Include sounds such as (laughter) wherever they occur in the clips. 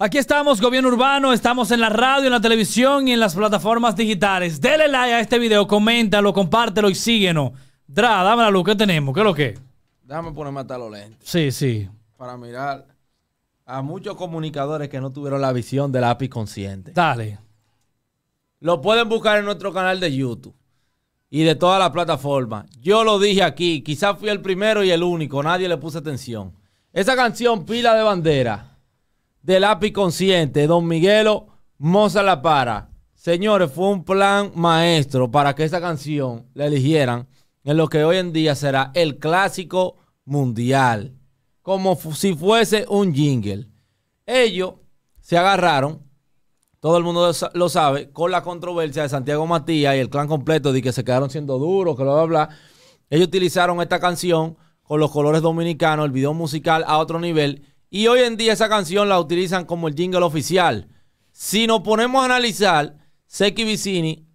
Aquí estamos, Gobierno Urbano, estamos en la radio, en la televisión y en las plataformas digitales. Dele like a este video, coméntalo, compártelo y síguenos. Dra, dame la luz, ¿qué tenemos? ¿Qué es lo que? Déjame ponerme hasta los lentes Sí, sí. para mirar a muchos comunicadores que no tuvieron la visión del API consciente. Dale. Lo pueden buscar en nuestro canal de YouTube y de todas las plataformas. Yo lo dije aquí, quizás fui el primero y el único, nadie le puso atención. Esa canción, Pila de Bandera, del API consciente, Don Miguelo Moza La Para. Señores, fue un plan maestro para que esa canción la eligieran en lo que hoy en día será el clásico mundial. Como si fuese un jingle. Ellos se agarraron todo el mundo lo sabe, con la controversia de Santiago Matías y el clan completo de que se quedaron siendo duros, que bla, bla, bla. Ellos utilizaron esta canción con los colores dominicanos, el video musical a otro nivel. Y hoy en día esa canción la utilizan como el jingle oficial. Si nos ponemos a analizar, Seki Vicini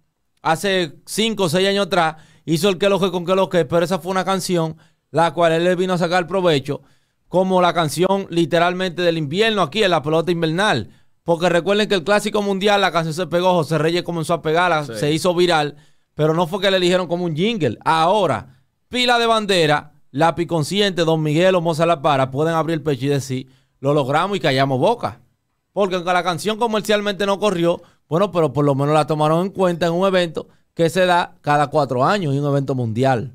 hace 5 o 6 años atrás hizo el que lo que con que lo que, pero esa fue una canción la cual él le vino a sacar provecho como la canción literalmente del invierno aquí en la pelota invernal. Porque recuerden que el clásico mundial, la canción se pegó, José Reyes comenzó a pegarla, se hizo viral, pero no fue que le eligieron como un jingle. Ahora, pila de bandera, lápiz consciente, Don Miguel o Moza La Para pueden abrir el pecho y decir, lo logramos y callamos boca. Porque aunque la canción comercialmente no corrió, bueno, pero por lo menos la tomaron en cuenta en un evento que se da cada cuatro años y un evento mundial.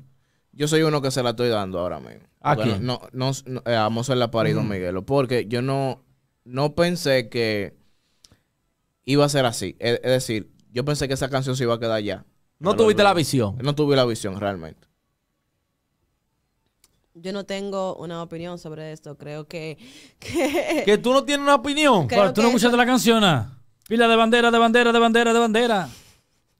Yo soy uno que se la estoy dando ahora mismo. ¿A Bueno, quién? No, no, no, eh, a Mozart La Para y Don Miguelo. Porque yo no, no pensé que iba a ser así. Es, es decir, yo pensé que esa canción se iba a quedar ya. No Pero tuviste no- la visión. No tuve la visión realmente. Yo no tengo una opinión sobre esto. Creo que. (laughs) que- Que tú no tienes una opinión. Creo Pero, ¿Tú no escuchaste la canción? ah? Pila de bandera, de bandera, de bandera, de bandera.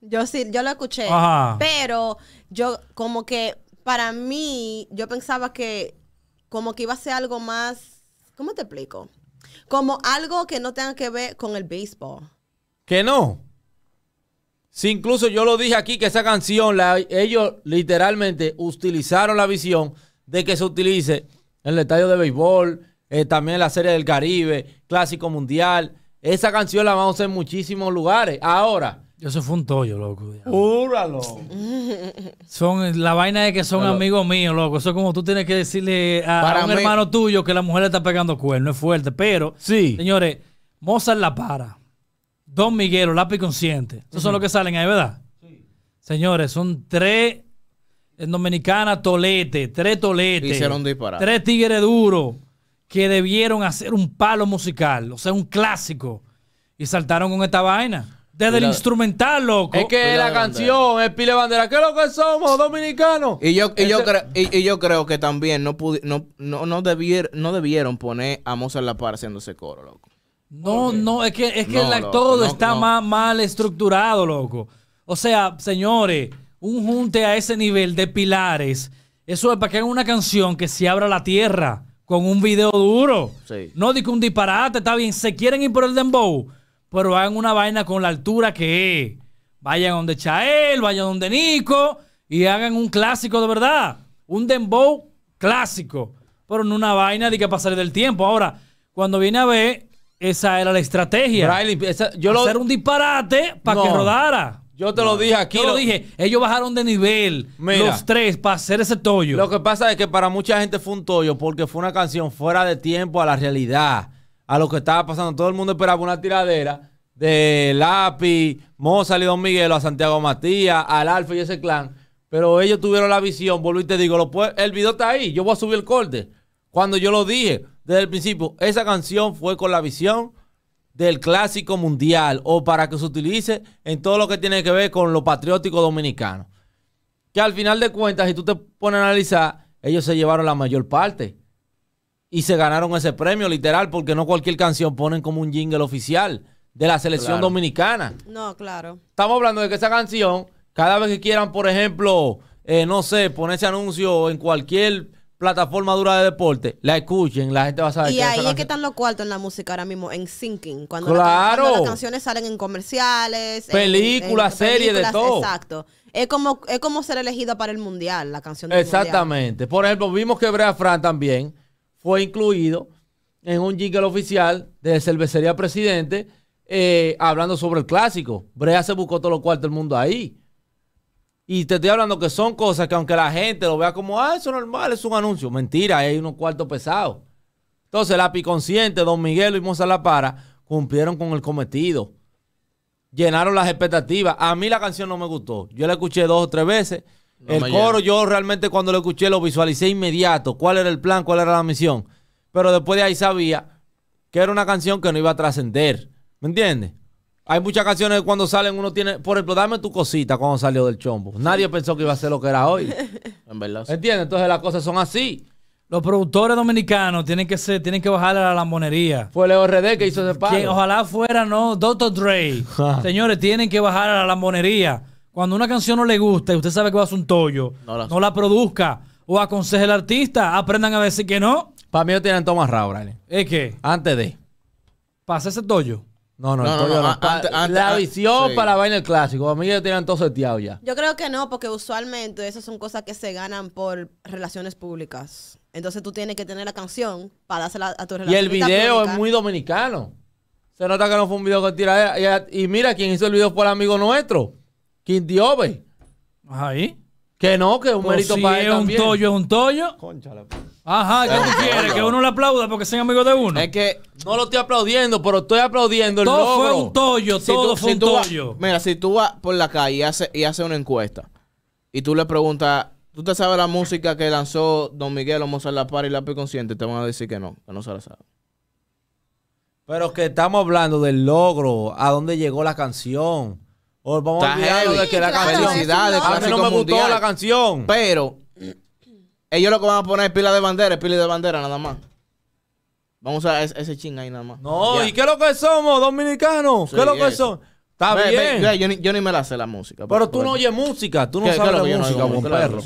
yo sí, yo lo escuché. Ajá. Pero yo, como que para mí, yo pensaba que como que iba a ser algo más. ¿Cómo te explico? Como algo que no tenga que ver con el béisbol. Que no. Si incluso yo lo dije aquí que esa canción, la- ellos literalmente utilizaron la visión de que se utilice en el estadio de béisbol, eh, también en la Serie del Caribe, Clásico Mundial. Esa canción la vamos a hacer en muchísimos lugares. Ahora, Eso fue un tollo, loco. júralo. (laughs) Son, la vaina es que son Pero- amigos míos, loco. Eso es como tú tienes que decirle a, Para a un mí- hermano tuyo que la mujer le está pegando cuerno. Es fuerte, pero, Sí. señores, Mozart la para. Don Miguelo, lápiz consciente. Esos son los que salen ahí, ¿verdad? Señores, son tres en Dominicana tolete, tres toletes. Hicieron disparate. Tres tigres duros que debieron hacer un palo musical, o sea, un clásico. Y saltaron con esta vaina. Desde el instrumental, loco. Es que la de canción es Pile Bandera. ¿Qué es lo que somos, dominicanos? Y yo, y yo, creo, y, y yo creo que también no, pudi- no, no, no, debier- no debieron poner a Mozart La Para haciendo ese coro, loco. No, no, es que, es que No, la- loco, todo no, está mal estructurado, loco. O sea, señores, un junte a ese nivel de pilares, eso es para que hagan una canción que se abra la tierra con un video duro. Sí. No digo un disparate, está bien, se quieren ir por el dembow, pero hagan una vaina con la altura que es. Vayan donde Chael, vayan donde Nico y hagan un clásico de verdad. Un dembow clásico, pero no una vaina de que pasar del tiempo. Ahora, cuando viene a ver, esa era la estrategia. Braille, esa- yo, lo, Hacer un disparate para que rodara. Yo te lo dije aquí. Yo lo lo- dije, ellos bajaron de nivel, Mira. los tres, para hacer ese tollo. Lo que pasa es que para mucha gente fue un tollo porque fue una canción fuera de tiempo a la realidad, a lo que estaba pasando. Todo el mundo esperaba una tiradera de Lápiz, Mozart y Don Miguel, a Santiago Matías, al Alfa y ese clan. Pero ellos tuvieron la visión, vuelvo y te digo, lo puede- el video está ahí, yo voy a subir el corte. Cuando yo lo dije desde el principio, esa canción fue con la visión del clásico mundial o para que se utilice en todo lo que tiene que ver con lo patriótico dominicano que al final de cuentas, si tú te pones a analizar, ellos se llevaron la mayor parte. Y se ganaron ese premio, literal, porque no cualquier canción ponen como un jingle oficial de la selección Claro. dominicana. No, claro. Estamos hablando de que esa canción, cada vez que quieran, por ejemplo, eh, no sé, ponerse anuncio en cualquier plataforma dura de deporte, la escuchen, la gente va a saber Y que ahí es que están los cuartos en la música ahora mismo, en syncing. Cuando, Claro. la- cuando las canciones salen en comerciales. Películas, series, de todo. Exacto. Es como, es como ser elegida para el mundial, la canción del Exactamente. Por ejemplo, vimos que Brea Fran también fue incluido en un jingle oficial de Cervecería Presidente eh, hablando sobre el clásico. Brea se buscó todos los cuartos del mundo ahí. Y te estoy hablando que son cosas que aunque la gente lo vea como, ah, eso es normal, es un anuncio. Mentira, hay unos cuartos pesados. Entonces, la Consciente, Don Miguel y Mozart La Para cumplieron con el cometido. Llenaron las expectativas. A mí la canción no me gustó. Yo la escuché dos o tres veces. No el coro, yo realmente cuando lo escuché lo visualicé inmediato. ¿Cuál era el plan? ¿Cuál era la misión? Pero después de ahí sabía que era una canción que no iba a trascender. ¿Me entiendes? Hay muchas canciones que cuando salen uno tiene, por ejemplo, dame tu cosita cuando salió del chombo. Nadie pensó que iba a ser lo que era hoy. (laughs) En verdad. sí. ¿Entiendes? Entonces las cosas son así. Los productores dominicanos tienen que ser, tienen que bajarle a la lambonería. Fue Leo RD que hizo ese. Que ojalá fuera, no, Dr. Dre. (laughs) Señores, tienen que bajar a la lambonería. Cuando una canción no le gusta y usted sabe que va a ser un tollo, No la- no la produzca. O aconseje al artista, aprendan a decir que no. Para mí lo tienen amarrado, Brian. Es que, Antes de. pasa ese tollo. No, no, No, el no, tollo no, no. antes- la visión sí. para la vaina del clásico. A mí ya tienen todo seteado ya. Yo creo que no, porque usualmente esas son cosas que se ganan por relaciones públicas. Entonces tú tienes que tener la canción para dársela a tu Y relación. el video es muy dominicano. Se nota que no fue un video que tira. Y, y mira, quien hizo el video fue el amigo nuestro, Quintiobe. Ahí. Que no, que es un Pues mérito si para él es un tollo, es un tollo. Cónchale. Ajá, ¿qué tú quieres? Que uno le aplauda porque sean amigos de uno. Es que No lo estoy aplaudiendo, pero estoy aplaudiendo el Todo fue logro. un tollo, si todo tú- fue si un tollo. mira, si tú vas por la calle y haces y hace una encuesta y tú le preguntas, ¿tú te sabes la música que lanzó Don Miguel o Mozart La Para y Lápiz Consciente? Te van a decir que no, que no se la sabe. Pero que estamos hablando del logro, a dónde llegó la canción. O vamos a olvidarnos de que la claro, canción. Felicidades, A mí no me gustó mundial. la canción. Pero ellos lo que van a poner es pila de bandera, es pila de bandera nada más. Vamos a ese, ese ching ahí nada más. No, Ya. ¿y qué es lo que somos, dominicanos? Sí, ¿Qué es lo que son? Está Ve, bien. ve, yo, ni, yo ni me la sé la música. pero tú por- no oyes música, tú no ¿Qué- qué sabes no música, buen Claro perro.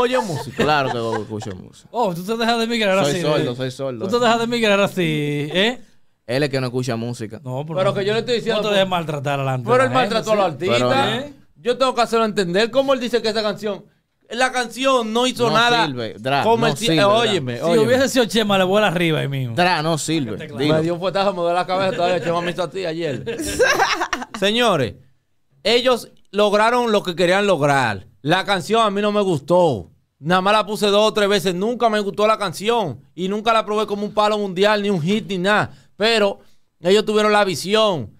oyes música. Claro que yo escucho música. Oh, tú te dejas de migrar Soy así. sordo, ¿eh? soy sordo. Tú te dejas de migrar así, ¿eh? Él es que no escucha música. No, Pero que yo le estoy diciendo- No te dejes maltratar adelante. Pero de él la maltrató a los artistas. Yo tengo que hacerlo entender cómo él dice que esa canción. La canción no hizo No nada. sirve, Dra, comerci- no sirve, eh, óyeme, Si óyeme. hubiese sido Chema, le vuela arriba ahí mismo. Dra, no sirve. dilo. Me dio un fuetazo, me duele la cabeza todavía. Chema me hizo a ti ayer. (laughs) Señores, ellos lograron lo que querían lograr. La canción a mí no me gustó. Nada más la puse dos o tres veces. Nunca me gustó la canción. Y nunca la probé como un palo mundial, ni un hit, ni nada. Pero ellos tuvieron la visión.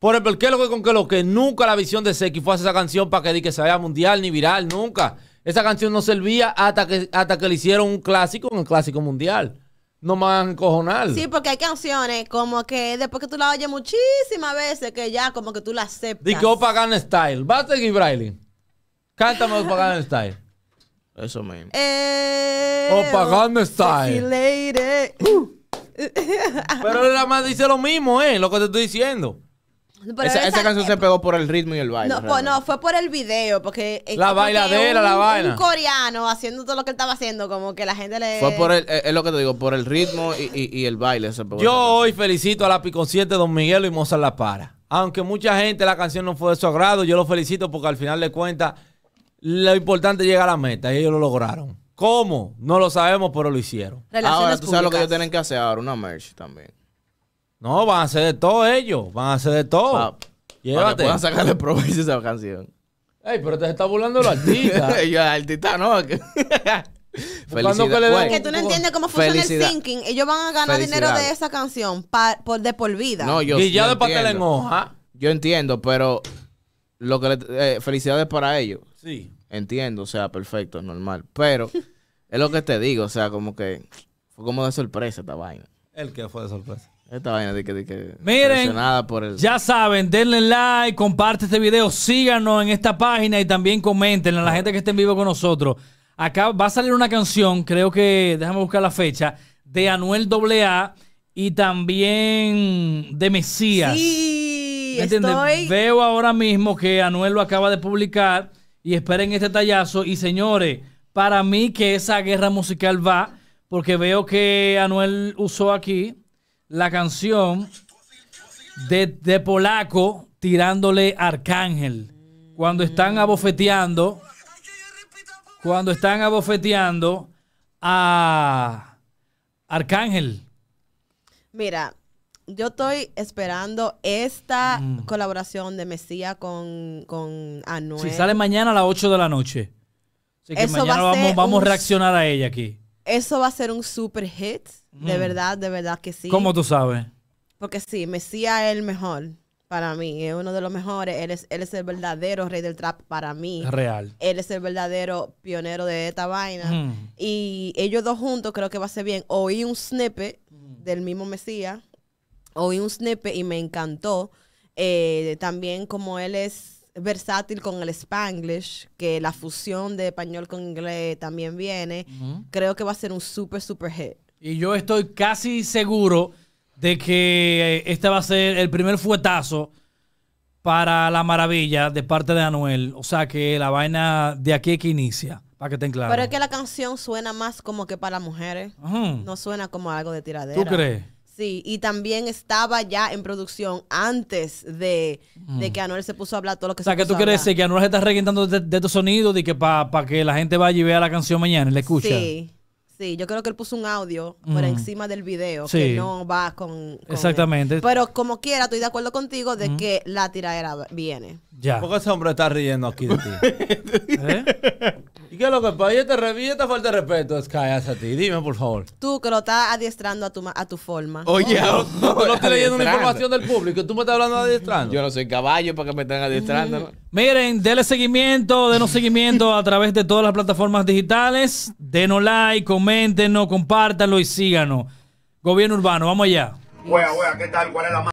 Por ejemplo, ¿qué es lo que con qué lo que nunca la visión de Seki fue hacer esa canción para que, di que se vaya mundial ni viral? Nunca. Esa canción no servía hasta que, hasta que le hicieron un clásico en el clásico mundial. No me van a encojonar. Sí, porque hay canciones como que después que tú la oyes muchísimas veces, que ya como que tú la aceptas. Di que Opa Gangnam Style. ¿Va a seguir, Braille? Cántame Opa Gangnam Style. Eso mismo. Eh, Opa Gangnam sexy Style. lady. Pero él nada más dice lo mismo, ¿eh? Lo que te estoy diciendo. Pero esa, canción se pegó por el ritmo y el baile. No, pues, no, fue por el video, porque... eh, La bailadera, un- la vaina. Un coreano haciendo todo lo que él estaba haciendo, como que la gente le... Fue por el, eh, es lo que te digo, por el ritmo y, y- y el baile se pegó. Yo hoy felicito a la Piconsciente Don Miguel y Mozart La Para. Aunque mucha gente la canción no fue de su agrado, yo lo felicito porque al final de cuentas lo importante es llegar a la meta y ellos lo lograron. ¿Cómo? No lo sabemos, pero lo hicieron. Relaciones Ahora, tú sabes lo que ellos tienen que hacer ahora, una merch también. No, van a hacer de todo ellos. Van a hacer de todo. Pa- Llévate. puedan sacarle provecho a esa canción. Ey, pero te está burlando los artistas. (laughs) Yo, artista, no. Buscando (laughs) que le den- Güey, Que tú no entiendes cómo funciona Felicidad. el thinking. Ellos van a ganar dinero de esa canción pa- por, de por vida. No, yo, Guillado yo de pastel en hoja. Yo entiendo, pero lo que le- eh, felicidades para ellos. Sí. Entiendo, o sea, perfecto, normal. Pero (laughs) es lo que te digo, o sea, como que fue como de sorpresa esta vaina. El que fue de sorpresa. Esta vaina de que, de que Miren, presionada por el Ya saben, denle like, comparte este video, síganos en esta página y también comenten a la gente que esté en vivo con nosotros. Acá va a salir una canción, creo que, déjame buscar la fecha, de Anuel AA y también de Mesías. Sí, estoy... Veo ahora mismo que Anuel lo acaba de publicar y esperen este tallazo. Y señores, para mí que esa guerra musical va, porque veo que Anuel usó aquí la canción de, de Polaco tirándole Arcángel. Cuando están abofeteando, cuando están abofeteando a, Arcángel. Mira, yo estoy esperando esta Mm. colaboración de Mesías con, con Anuel. Si sale mañana a las 8 de la noche. Así que Eso mañana vamos, vamos a reaccionar a ella aquí. Eso va a ser un super hit. De verdad, de verdad que sí. Mm. ¿Cómo tú sabes? Porque sí, Mesías es el mejor para mí. Es uno de los mejores. Él es, él es el verdadero rey del trap para mí. Real. Él es el verdadero pionero de esta vaina. Ujú. Y ellos dos juntos creo que va a ser bien. Oí un snippet del mismo Mesías. Oí un snippet y me encantó. Eh, también como él es versátil con el spanglish, que la fusión de español con inglés también viene. Creo que va a ser un super, super hit. Y yo estoy casi seguro de que este va a ser el primer fuetazo para la maravilla de parte de Anuel. O sea que la vaina de aquí es que inicia, para que estén claros. Pero es que la canción suena más como que para las mujeres. Ujú. No suena como algo de tiradera. ¿Tú crees? Sí, y también estaba ya en producción antes de, de que Anuel se puso a hablar todo lo que O sea se que tú quieres decir que Anuel se está reguindando de, de estos sonidos y que para que la gente vaya y vea la canción mañana y la escucha. Sí, sí, yo creo que él puso un audio por encima del video Sí. que no va con, con- Exactamente. Pero como quiera, estoy de acuerdo contigo de que la tiradera viene. Ya. ¿Por qué ese hombre está riendo aquí de ti? (laughs) ¿Eh? ¿Y qué es lo que pasa? Y este, re- y esta falta de respeto, Sky, hacia ti. Dime, por favor. Tú que lo estás adiestrando a tu, a tu forma. Oye, No, (laughs) no, estás leyendo una información del público tú me estás hablando de adiestrando. Yo no soy caballo para que me estén adiestrando. Miren, denle seguimiento, denos seguimiento a través de todas las plataformas digitales. Denos like, coméntenos, compártanlo y síganos. Gobierno Urbano, vamos allá. Wea, wea, ¿qué tal? ¿Cuál es la